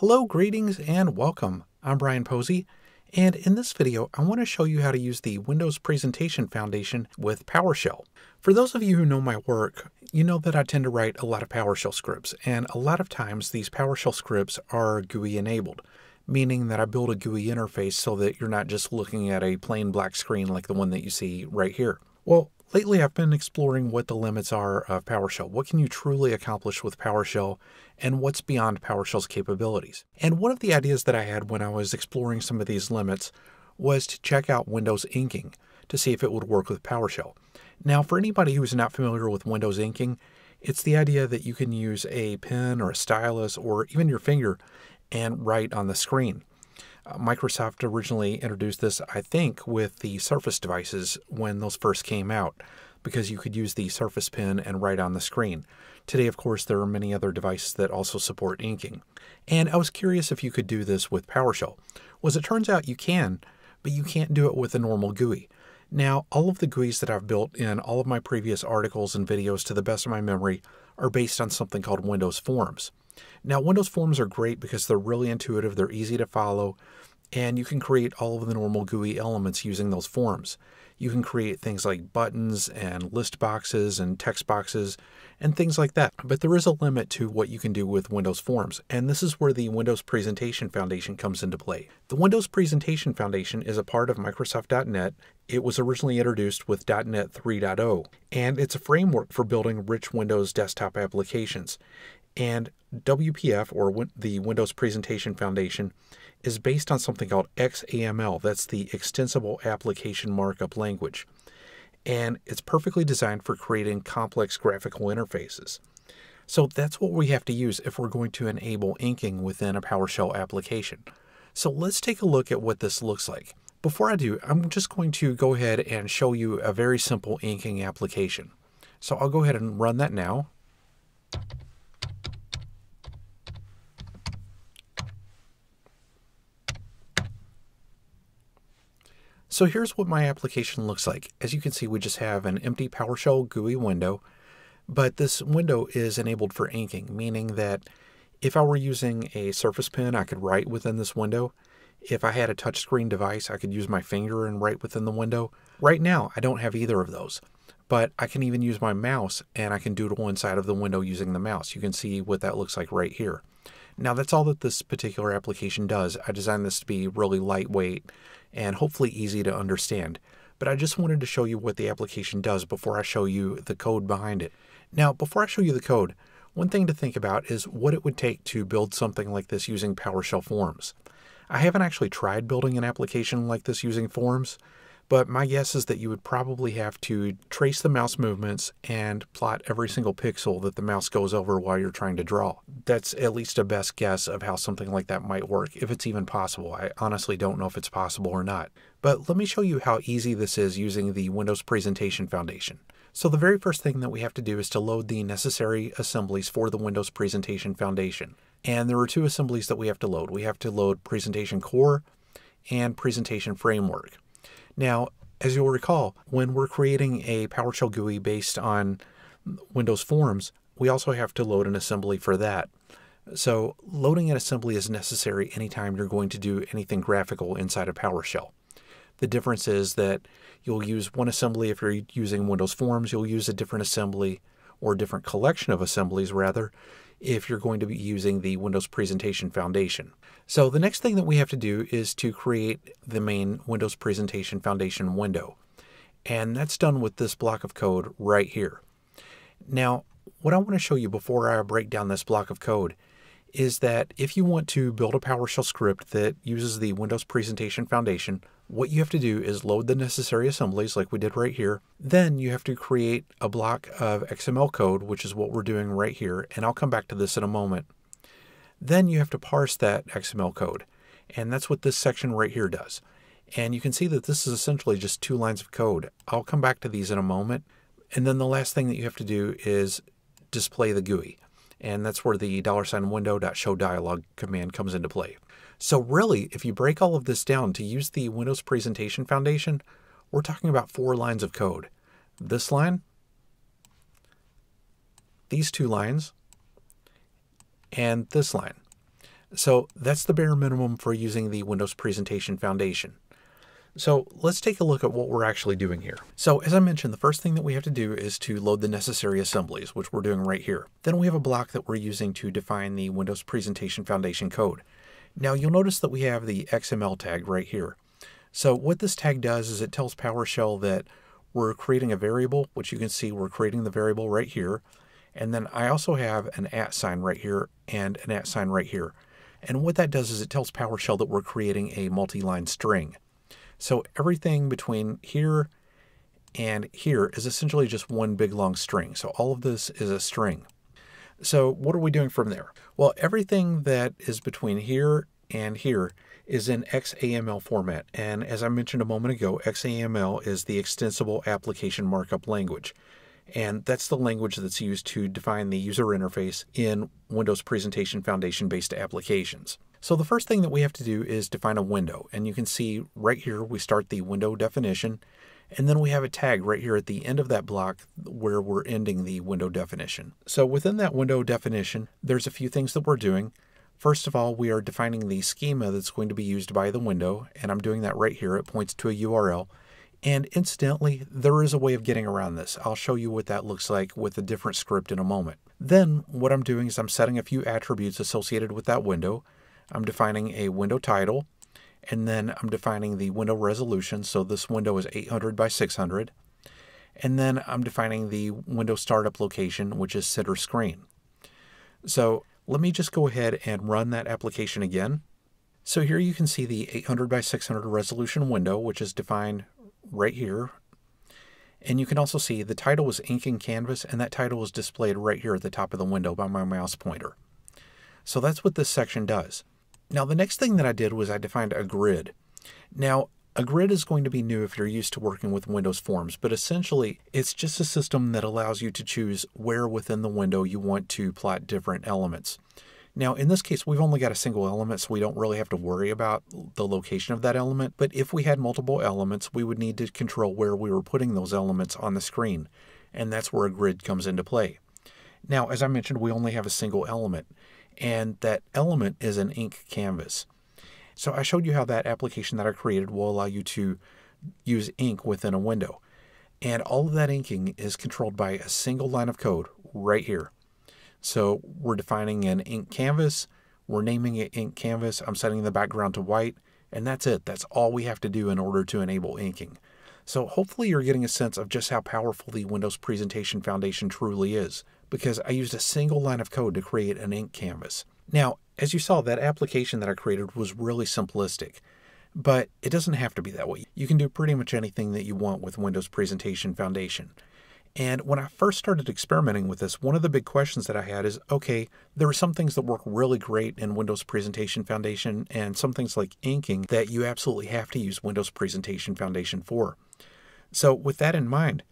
Hello, greetings, and welcome. I'm Brien Posey, and in this video, I want to show you how to use the Windows Presentation Foundation with PowerShell. For those of you who know my work, you know that I tend to write a lot of PowerShell scripts, and a lot of times these PowerShell scripts are GUI enabled, meaning that I build a GUI interface so that you're not just looking at a plain black screen like the one that you see right here. Well, Lately, I've been exploring what the limits are of PowerShell. What can you truly accomplish with PowerShell, and what's beyond PowerShell's capabilities? And one of the ideas that I had when I was exploring some of these limits was to check out Windows inking to see if it would work with PowerShell. Now, for anybody who's not familiar with Windows inking, it's the idea that you can use a pen or a stylus or even your finger and write on the screen. Microsoft originally introduced this, I think, with the Surface devices when those first came out, because you could use the Surface Pen and write on the screen. Today, of course, there are many other devices that also support inking. And I was curious if you could do this with PowerShell. Well, as it turns out, you can, but you can't do it with a normal GUI. Now, all of the GUIs that I've built in all of my previous articles and videos, to the best of my memory, are based on something called Windows Forms. Now, Windows Forms are great because they're really intuitive, they're easy to follow, and you can create all of the normal GUI elements using those forms. You can create things like buttons and list boxes and text boxes and things like that. But there is a limit to what you can do with Windows Forms, and this is where the Windows Presentation Foundation comes into play. The Windows Presentation Foundation is a part of Microsoft.NET. It was originally introduced with .NET 3.0, and it's a framework for building rich Windows desktop applications. And WPF, or the Windows Presentation Foundation, is based on something called XAML. That's the Extensible Application Markup Language. And it's perfectly designed for creating complex graphical interfaces. So that's what we have to use if we're going to enable inking within a PowerShell application. So let's take a look at what this looks like. Before I do, I'm just going to go ahead and show you a very simple inking application. So I'll go ahead and run that now. So here's what my application looks like. As you can see, we just have an empty PowerShell GUI window, but this window is enabled for inking, meaning that if I were using a Surface Pen, I could write within this window. If I had a touchscreen device, I could use my finger and write within the window. Right now, I don't have either of those, but I can even use my mouse and I can doodle inside of the window using the mouse. You can see what that looks like right here. Now that's all that this particular application does. I designed this to be really lightweight and hopefully easy to understand. But I just wanted to show you what the application does before I show you the code behind it. Now, before I show you the code, one thing to think about is what it would take to build something like this using PowerShell Forms. I haven't actually tried building an application like this using Forms, but my guess is that you would probably have to trace the mouse movements and plot every single pixel that the mouse goes over while you're trying to draw. That's at least a best guess of how something like that might work, if it's even possible. I honestly don't know if it's possible or not. But let me show you how easy this is using the Windows Presentation Foundation. So the very first thing that we have to do is to load the necessary assemblies for the Windows Presentation Foundation. And there are two assemblies that we have to load. We have to load Presentation Core and Presentation Framework. Now, as you'll recall, when we're creating a PowerShell GUI based on Windows Forms, we also have to load an assembly for that. So loading an assembly is necessary anytime you're going to do anything graphical inside of PowerShell. The difference is that you'll use one assembly if you're using Windows Forms, you'll use a different assembly or a different collection of assemblies rather if you're going to be using the Windows Presentation Foundation. So the next thing that we have to do is to create the main Windows Presentation Foundation window. And that's done with this block of code right here. Now, what I want to show you before I break down this block of code is that if you want to build a PowerShell script that uses the Windows Presentation Foundation, what you have to do is load the necessary assemblies like we did right here. Then you have to create a block of XML code, which is what we're doing right here. And I'll come back to this in a moment. Then you have to parse that XML code. And that's what this section right here does. And you can see that this is essentially just two lines of code. I'll come back to these in a moment. And then the last thing that you have to do is display the GUI. And that's where the dollar $sign window.show dialog command comes into play. So really, if you break all of this down to use the Windows Presentation Foundation, we're talking about four lines of code. This line, these two lines, and this line. So that's the bare minimum for using the Windows Presentation Foundation. So let's take a look at what we're actually doing here. So as I mentioned, the first thing that we have to do is to load the necessary assemblies, which we're doing right here. Then we have a block that we're using to define the Windows Presentation Foundation code. Now you'll notice that we have the XML tag right here. So what this tag does is it tells PowerShell that we're creating a variable, which you can see we're creating the variable right here. And then I also have an at sign right here and an at sign right here. And what that does is it tells PowerShell that we're creating a multi-line string. So everything between here and here is essentially just one big long string. So all of this is a string. So what are we doing from there? Well, everything that is between here and here is in XAML format. And as I mentioned a moment ago, XAML is the Extensible Application Markup Language. And that's the language that's used to define the user interface in Windows Presentation Foundation based applications. So the first thing that we have to do is define a window. And you can see right here, we start the window definition. And then we have a tag right here at the end of that block where we're ending the window definition. So within that window definition, there's a few things that we're doing. First of all, we are defining the schema that's going to be used by the window, and I'm doing that right here. It points to a URL. And incidentally, there is a way of getting around this. I'll show you what that looks like with a different script in a moment. Then what I'm doing is I'm setting a few attributes associated with that window. I'm defining a window title, and then I'm defining the window resolution. So this window is 800 by 600. And then I'm defining the window startup location, which is center screen. So let me just go ahead and run that application again. So here you can see the 800 by 600 resolution window, which is defined right here. And you can also see the title was ink and canvas, and that title is displayed right here at the top of the window by my mouse pointer. So that's what this section does. Now, the next thing that I did was I defined a grid. Now, a grid is going to be new if you're used to working with Windows Forms, but essentially it's just a system that allows you to choose where within the window you want to plot different elements. Now, in this case, we've only got a single element, so we don't really have to worry about the location of that element. But if we had multiple elements, we would need to control where we were putting those elements on the screen. And that's where a grid comes into play. Now, as I mentioned, we only have a single element and that element is an ink canvas. So I showed you how that application that I created will allow you to use ink within a window. And all of that inking is controlled by a single line of code right here. So we're defining an ink canvas, we're naming it ink canvas, I'm setting the background to white, and that's it. That's all we have to do in order to enable inking. So hopefully you're getting a sense of just how powerful the Windows Presentation Foundation truly is because I used a single line of code to create an ink canvas. Now, as you saw, that application that I created was really simplistic, but it doesn't have to be that way. You can do pretty much anything that you want with Windows Presentation Foundation. And when I first started experimenting with this, one of the big questions that I had is okay, there are some things that work really great in Windows Presentation Foundation, and some things like inking that you absolutely have to use Windows Presentation Foundation for. So, with that in mind,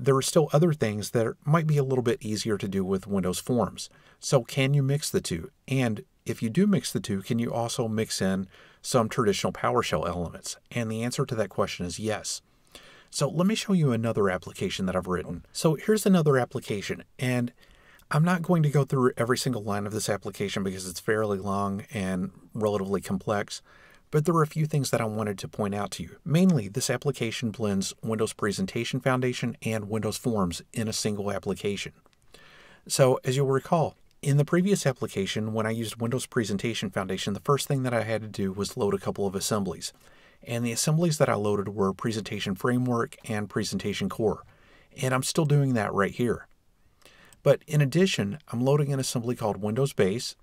there are still other things that might be a little bit easier to do with Windows Forms. So, can you mix the two? And if you do mix the two, can you also mix in some traditional PowerShell elements? And the answer to that question is yes. So, let me show you another application that I've written. So, here's another application, and I'm not going to go through every single line of this application because it's fairly long and relatively complex but there are a few things that I wanted to point out to you. Mainly, this application blends Windows Presentation Foundation and Windows Forms in a single application. So, as you'll recall, in the previous application, when I used Windows Presentation Foundation, the first thing that I had to do was load a couple of assemblies. And the assemblies that I loaded were Presentation Framework and Presentation Core. And I'm still doing that right here. But in addition, I'm loading an assembly called Windows Base,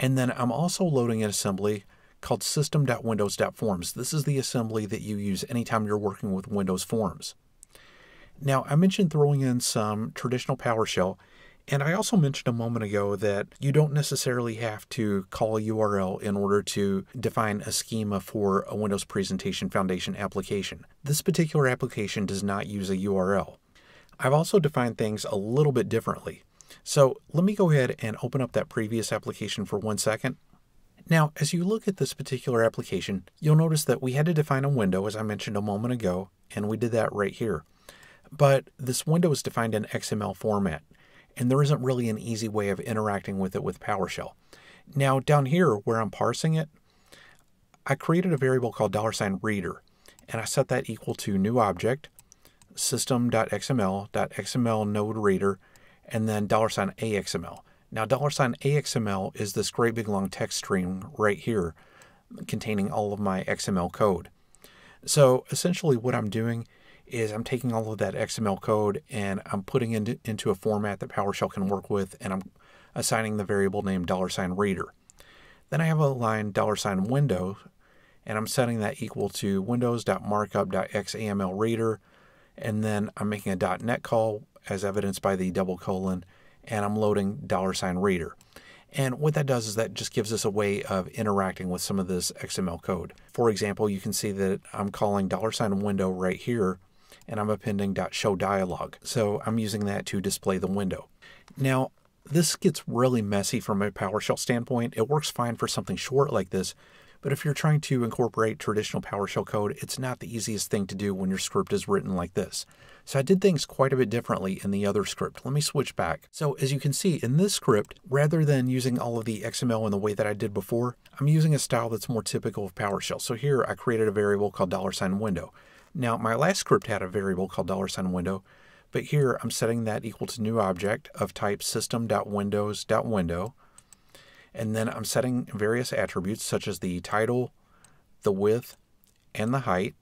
and then I'm also loading an assembly called system.windows.forms. This is the assembly that you use anytime you're working with Windows Forms. Now, I mentioned throwing in some traditional PowerShell, and I also mentioned a moment ago that you don't necessarily have to call a URL in order to define a schema for a Windows Presentation Foundation application. This particular application does not use a URL. I've also defined things a little bit differently. So let me go ahead and open up that previous application for one second. Now, as you look at this particular application, you'll notice that we had to define a window, as I mentioned a moment ago, and we did that right here. But this window is defined in XML format, and there isn't really an easy way of interacting with it with PowerShell. Now down here where I'm parsing it, I created a variable called $reader and I set that equal to new object, system.xml, .xml node reader, and then $AXML. Now dollar sign $AXML is this great big long text string right here containing all of my XML code. So essentially what I'm doing is I'm taking all of that XML code and I'm putting it into a format that PowerShell can work with and I'm assigning the variable name dollar sign $reader. Then I have a line dollar sign $window and I'm setting that equal to windows.markup.xaml reader and then I'm making a .net call as evidenced by the double colon and I'm loading dollar sign $reader. And what that does is that just gives us a way of interacting with some of this XML code. For example, you can see that I'm calling dollar sign window right here and I'm appending .show dialog. So I'm using that to display the window. Now, this gets really messy from a PowerShell standpoint. It works fine for something short like this, but if you're trying to incorporate traditional PowerShell code, it's not the easiest thing to do when your script is written like this. So I did things quite a bit differently in the other script. Let me switch back. So as you can see in this script, rather than using all of the XML in the way that I did before, I'm using a style that's more typical of PowerShell. So here I created a variable called $window. Now, my last script had a variable called $window, but here I'm setting that equal to new object of type system.windows.window. And then I'm setting various attributes such as the title, the width, and the height.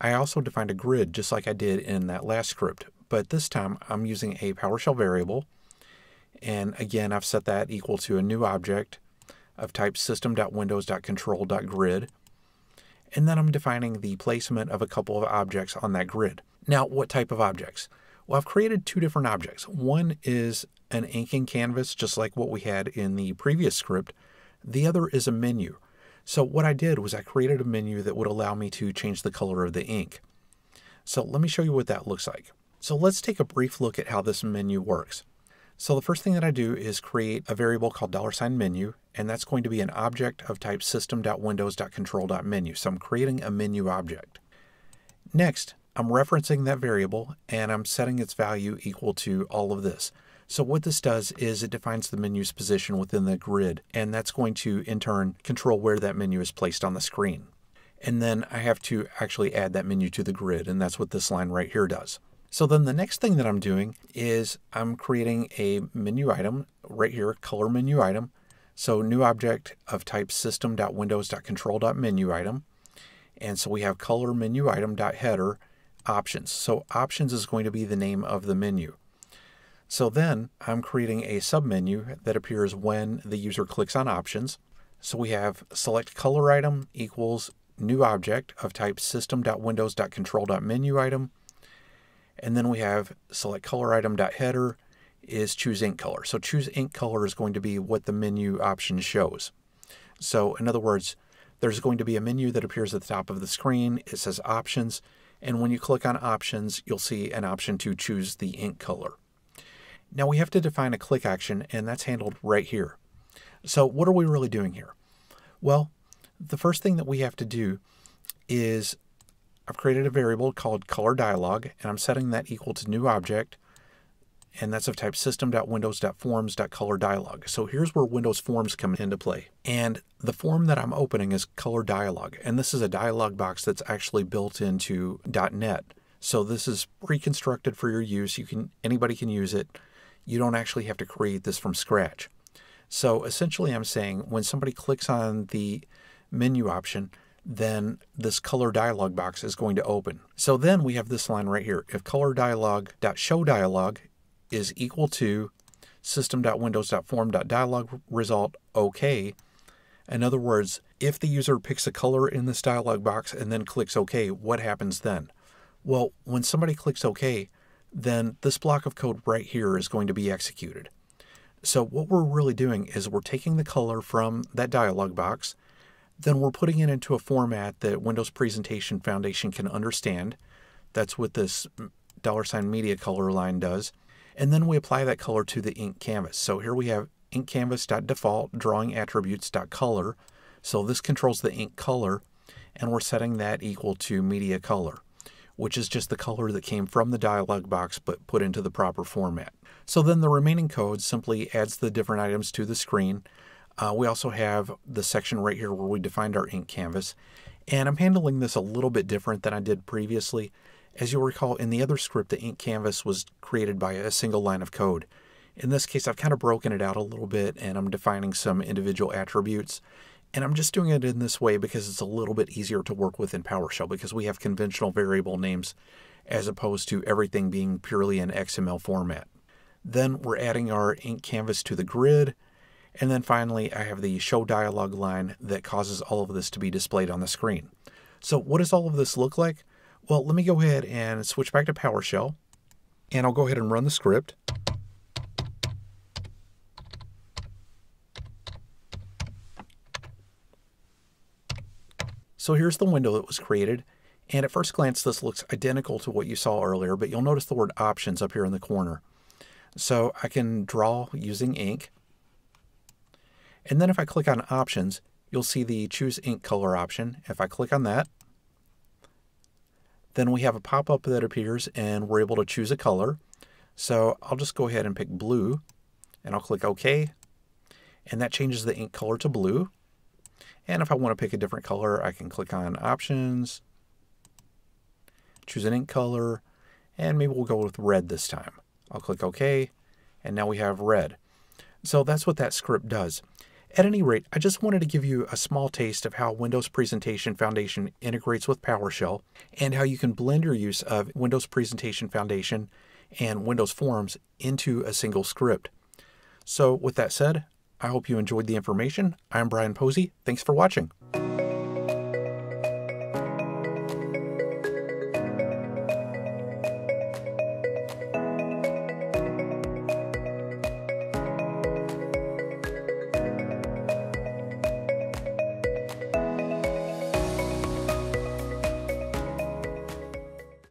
I also defined a grid just like I did in that last script, but this time I'm using a PowerShell variable. And again, I've set that equal to a new object of type system.windows.control.grid and then I'm defining the placement of a couple of objects on that grid. Now, what type of objects? Well, I've created two different objects. One is an inking canvas, just like what we had in the previous script. The other is a menu. So what I did was I created a menu that would allow me to change the color of the ink. So let me show you what that looks like. So let's take a brief look at how this menu works. So the first thing that I do is create a variable called $menu, and that's going to be an object of type system.windows.control.menu. So I'm creating a menu object. Next, I'm referencing that variable and I'm setting its value equal to all of this. So what this does is it defines the menu's position within the grid, and that's going to in turn control where that menu is placed on the screen. And then I have to actually add that menu to the grid, and that's what this line right here does. So then the next thing that I'm doing is I'm creating a menu item right here, color menu item. So new object of type system.windows.control.menu item. And so we have color menu item header options. So options is going to be the name of the menu. So then I'm creating a submenu that appears when the user clicks on options. So we have select color item equals new object of type system.windows.control.menu item and then we have select color item dot header is choose ink color. So choose ink color is going to be what the menu option shows. So in other words, there's going to be a menu that appears at the top of the screen. It says options. And when you click on options, you'll see an option to choose the ink color. Now we have to define a click action and that's handled right here. So what are we really doing here? Well, the first thing that we have to do is I've created a variable called color dialog, and I'm setting that equal to new object, and that's of type system.windows.forms.color dialog. So here's where Windows Forms come into play. And the form that I'm opening is color dialog, and this is a dialog box that's actually built into .NET. So this is pre-constructed for your use. You can anybody can use it. You don't actually have to create this from scratch. So essentially I'm saying when somebody clicks on the menu option, then this color dialog box is going to open. So then we have this line right here. If color dialog show dialog is equal to system.windows.form.dialog result OK, in other words, if the user picks a color in this dialog box and then clicks OK, what happens then? Well, when somebody clicks OK, then this block of code right here is going to be executed. So what we're really doing is we're taking the color from that dialog box then we're putting it into a format that Windows Presentation Foundation can understand. That's what this dollar sign media color line does. And then we apply that color to the ink canvas. So here we have ink canvas.default drawing attributes.color. So this controls the ink color, and we're setting that equal to media color. Which is just the color that came from the dialog box but put into the proper format. So then the remaining code simply adds the different items to the screen. Uh, we also have the section right here where we defined our ink canvas. And I'm handling this a little bit different than I did previously. As you'll recall, in the other script, the ink canvas was created by a single line of code. In this case, I've kind of broken it out a little bit and I'm defining some individual attributes. And I'm just doing it in this way because it's a little bit easier to work with in PowerShell because we have conventional variable names as opposed to everything being purely in XML format. Then we're adding our ink canvas to the grid. And then finally, I have the show dialog line that causes all of this to be displayed on the screen. So what does all of this look like? Well, let me go ahead and switch back to PowerShell. And I'll go ahead and run the script. So here's the window that was created. And at first glance, this looks identical to what you saw earlier, but you'll notice the word options up here in the corner. So I can draw using ink. And then if I click on options, you'll see the choose ink color option. If I click on that, then we have a pop-up that appears and we're able to choose a color. So I'll just go ahead and pick blue and I'll click OK. And that changes the ink color to blue. And if I want to pick a different color, I can click on Options, choose an ink color, and maybe we'll go with red this time. I'll click OK, and now we have red. So that's what that script does. At any rate, I just wanted to give you a small taste of how Windows Presentation Foundation integrates with PowerShell and how you can blend your use of Windows Presentation Foundation and Windows Forms into a single script. So with that said, I hope you enjoyed the information. I'm Brien Posey. Thanks for watching.